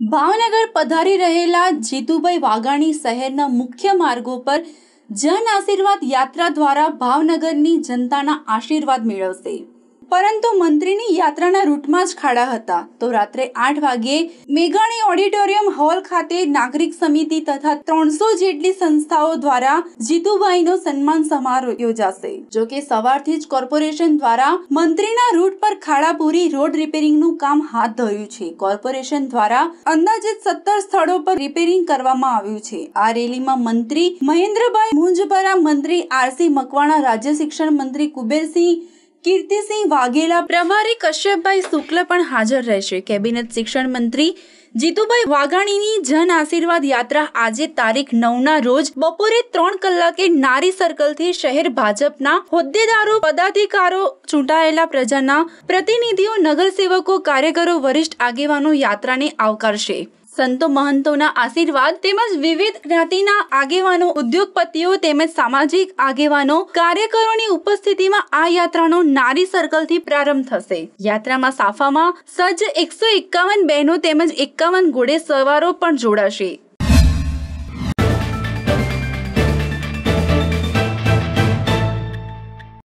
ભાવનગર પધારી રહેલા જીતુભાઈ વાઘાણી શહેરના મુખ્ય માર્ગો પર જન આશીર્વાદ યાત્રા દ્વારા ભાવનગરની જનતાના આશીર્વાદ મેળવશે. પરંતુ મંત્રીની યાત્રાના રૂટમાં જ ખાડા હતા. તો રાત્રે આઠ વાગ્યે મેઘાણી ઓડિટોરિયમ હોલ ખાતે નાગરિક સમિતિ તથા ત્રણસો જેટલી સંસ્થાઓ દ્વારા જીતુભાઈનો સન્માન સમારોહ યોજાશે. જો કે સવારથી જ કોર્પોરેશન દ્વારા મંત્રીના રૂટ પર ખાડા પૂરી રોડ રિપેરિંગનું કામ હાથ ધર્યું છે. કોર્પોરેશન દ્વારા અંદાજિત સત્તર સ્થળો પર રિપેરિંગ કરવામાં આવ્યું છે. આ રેલીમાં મંત્રી મહેન્દ્રભાઈ મુંજપરા, મંત્રી આરસી મકવાણા, રાજ્ય શિક્ષણ મંત્રી કુબેરસિંહ કીર્તિસિંહ વાઘેલા પ્રભારી કશ્યપભાઈ શુક્લ પણ હાજર રહેશે. કેબિનેટ શિક્ષણ મંત્રી જીતુભાઈ વાઘાણીની જન આશીર્વાદ યાત્રા આજે તારીખ નવના રોજ બપોરે ત્રણ કલાકે નારી સર્કલથી શહેર ભાજપના હોદ્દેદારો, પદાધિકારો, ચૂંટાયેલા પ્રજાના પ્રતિનિધિઓ, નગરસેવકો, કાર્યકરો, વરિષ્ઠ આગેવાનો યાત્રાને આવકારશે. સંતો મહંતોના આશીર્વાદ તેમજ વિવિધ જ્ઞાતિના આગેવાનો, ઉદ્યોગપતિઓ તેમજ સામાજિક આગેવાનો કાર્યકરોની ઉપસ્થિતિમાં આ યાત્રાનો નારી સર્કલથી પ્રારંભ થશે. યાત્રામાં સાફામાં સજ્જ એકસો એકાવન બહેનો તેમજ એકાવન ઘોડે સવારો પણ જોડાશે.